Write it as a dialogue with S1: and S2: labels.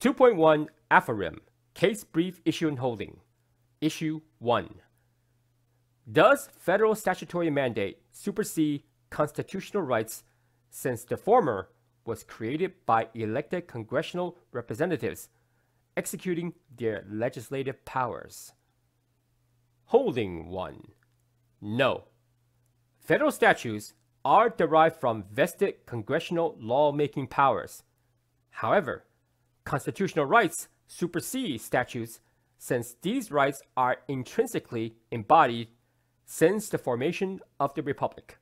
S1: 2.1 Afroyim Case Brief Issue and Holding Issue 1 Does federal statutory mandate supersede constitutional rights since the former was created by elected congressional representatives executing their legislative powers? Holding 1 No. Federal statutes are derived from vested congressional lawmaking powers. However, constitutional rights supersede statutes since these rights are intrinsically embodied since the formation of the Republic.